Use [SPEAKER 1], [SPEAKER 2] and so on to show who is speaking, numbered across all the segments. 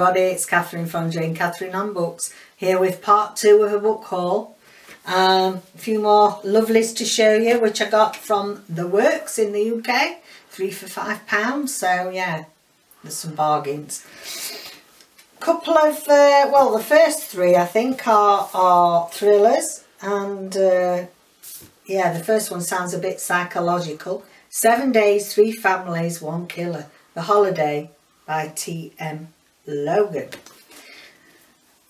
[SPEAKER 1] everybody, it's Catherine from Jayne Catherine on Books here with part two of a book haul. Um, a few more lovelies to show you which I got from The Works in the UK, three for five pounds, so yeah, there's some bargains. Couple of, uh, well the first three I think are, are thrillers and uh, yeah the first one sounds a bit psychological. Seven Days, Three Families, One Killer, The Holiday by T.M. Logan.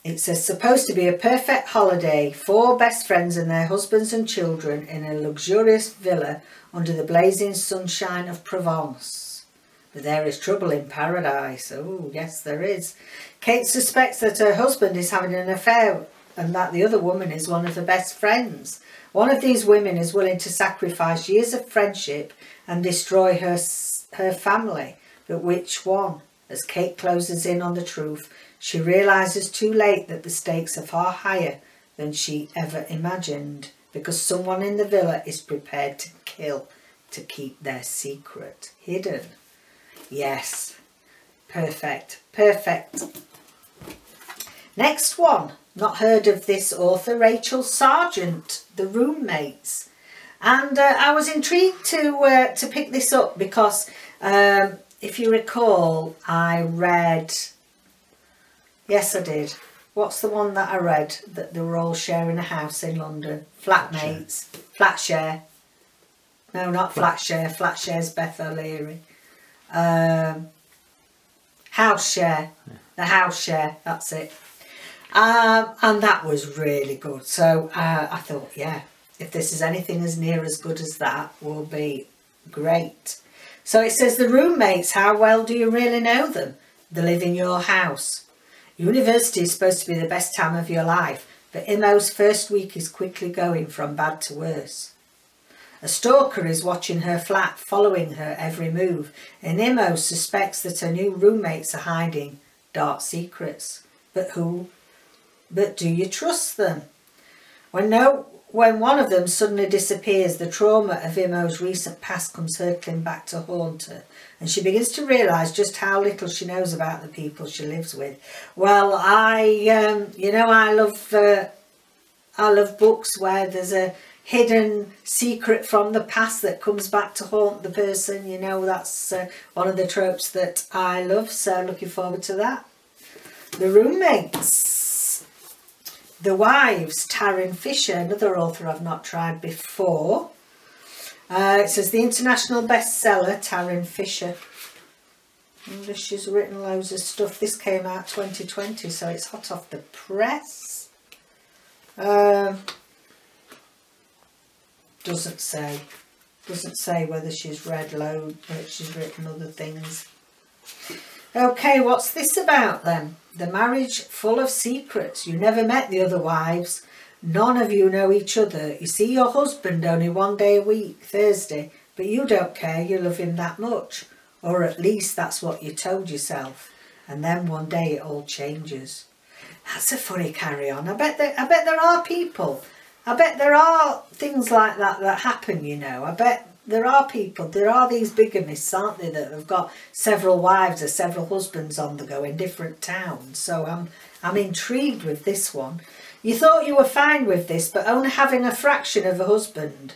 [SPEAKER 1] It's a, supposed to be a perfect holiday. Four best friends and their husbands and children in a luxurious villa under the blazing sunshine of Provence. But there is trouble in paradise. Oh, yes, there is. Kate suspects that her husband is having an affair and that the other woman is one of her best friends. One of these women is willing to sacrifice years of friendship and destroy her, her family. But which one? As Kate closes in on the truth, she realises too late that the stakes are far higher than she ever imagined because someone in the villa is prepared to kill to keep their secret hidden. Yes, perfect, perfect. Next one, not heard of this author, Rachel Sargeant, The Roommates. And uh, I was intrigued to uh, to pick this up because um, if you recall, I read, yes I did, what's the one that I read that they were all sharing a house in London? Flatmates, flat share. No, not flat share, flat share's Beth O'Leary. Um, house share, yeah. the house share, that's it. Um, and that was really good. So uh, I thought, yeah, if this is anything as near as good as that, will be great. So it says the roommates, how well do you really know them? They live in your house. University is supposed to be the best time of your life, but Imo's first week is quickly going from bad to worse. A stalker is watching her flat, following her every move, and Imo suspects that her new roommates are hiding dark secrets. But who? But do you trust them? When no when one of them suddenly disappears, the trauma of Imo's recent past comes circling back to haunt her, and she begins to realise just how little she knows about the people she lives with. Well, I, um, you know, I love, uh, I love books where there's a hidden secret from the past that comes back to haunt the person. You know, that's uh, one of the tropes that I love. So looking forward to that. The roommates. The Wives, Tarryn Fisher, another author I've not tried before. Uh, it says the international bestseller, Tarryn Fisher. She's written loads of stuff. This came out 2020, so it's hot off the press. Um, doesn't say. Doesn't say whether she's read load, but she's written other things. Okay, what's this about then? The marriage full of secrets. You never met the other wives. None of you know each other. You see your husband only one day a week, Thursday, but you don't care, you love him that much. Or at least that's what you told yourself. And then one day it all changes. That's a funny carry on. I bet there, I bet there are people. I bet there are things like that that happen, you know. I bet there are people, there are these bigamists, aren't there, that have got several wives or several husbands on the go in different towns. So I'm, I'm intrigued with this one. You thought you were fine with this, but only having a fraction of a husband.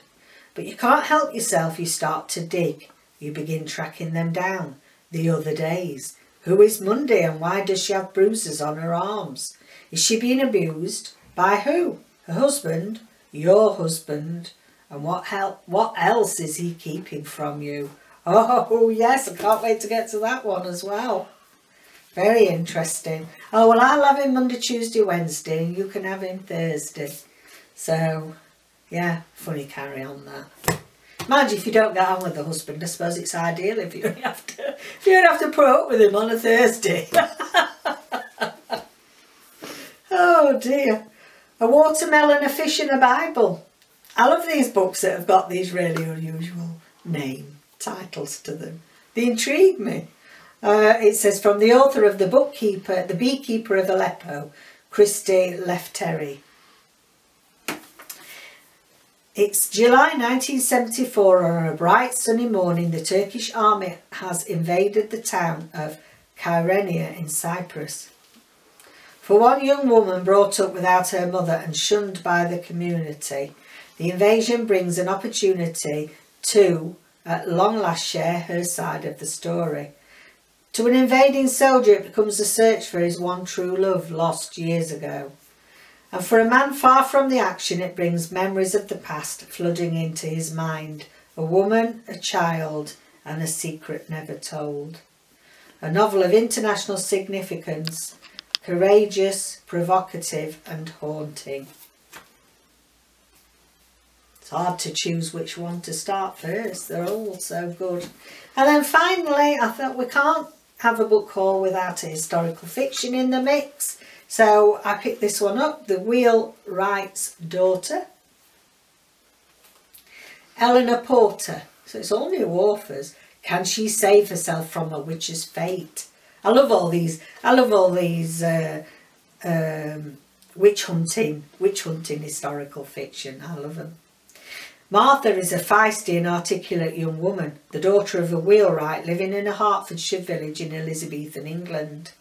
[SPEAKER 1] But you can't help yourself, you start to dig. You begin tracking them down. The other days. Who is Monday and why does she have bruises on her arms? Is she being abused? By who? Her husband? Your husband? And what help? What else is he keeping from you? Oh yes, I can't wait to get to that one as well. Very interesting. Oh well, I'll have him Monday, Tuesday, Wednesday. You can have him Thursday. So yeah, funny carry on that. Mind you, if you don't get on with the husband, I suppose it's ideal if you don't have to if you don't have to put up with him on a Thursday. oh dear. A watermelon, a fish and a Bible. I love these books that have got these really unusual name titles to them. They intrigue me. Uh, it says from the author of The Bookkeeper, The Beekeeper of Aleppo, Christy Lefteri. It's July 1974 on a bright sunny morning the Turkish army has invaded the town of Kyrenia in Cyprus. For one young woman brought up without her mother and shunned by the community, the invasion brings an opportunity to, at long last, share her side of the story. To an invading soldier, it becomes a search for his one true love lost years ago. And for a man far from the action, it brings memories of the past flooding into his mind. A woman, a child, and a secret never told. A novel of international significance courageous, provocative and haunting. It's hard to choose which one to start first, they're all so good. And then finally, I thought we can't have a book haul without a historical fiction in the mix. So I picked this one up, The Wheelwright's Daughter. Eleanor Porter, so it's all new authors. Can she save herself from a witch's fate? I love all these. I love all these uh, um, witch hunting, witch hunting historical fiction. I love them. Martha is a feisty and articulate young woman, the daughter of a wheelwright living in a Hertfordshire village in Elizabethan England.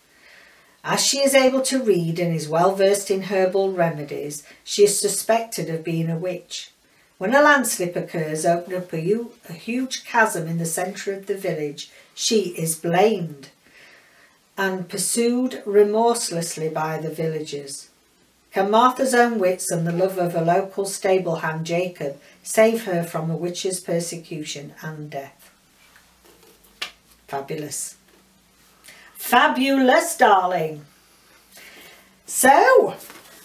[SPEAKER 1] As she is able to read and is well versed in herbal remedies, she is suspected of being a witch. When a landslip occurs, opening up a, a huge chasm in the centre of the village, she is blamed and pursued remorselessly by the villagers. Can Martha's own wits and the love of a local stable hand Jacob save her from a witch's persecution and death? Fabulous. Fabulous, darling. So,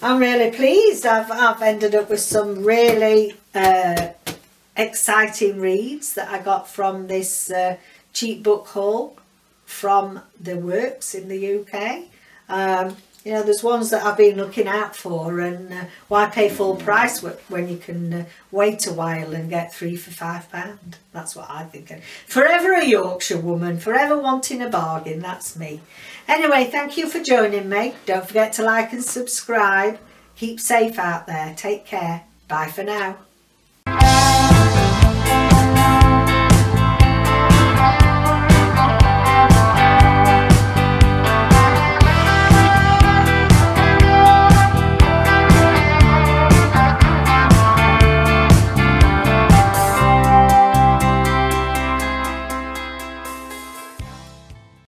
[SPEAKER 1] I'm really pleased. I've, I've ended up with some really uh, exciting reads that I got from this uh, cheap book haul from the works in the UK. Um, you know, there's ones that I've been looking out for and uh, why pay full price when you can uh, wait a while and get three for five pound. That's what I think. Forever a Yorkshire woman, forever wanting a bargain, that's me. Anyway, thank you for joining me. Don't forget to like and subscribe. Keep safe out there. Take care. Bye for now.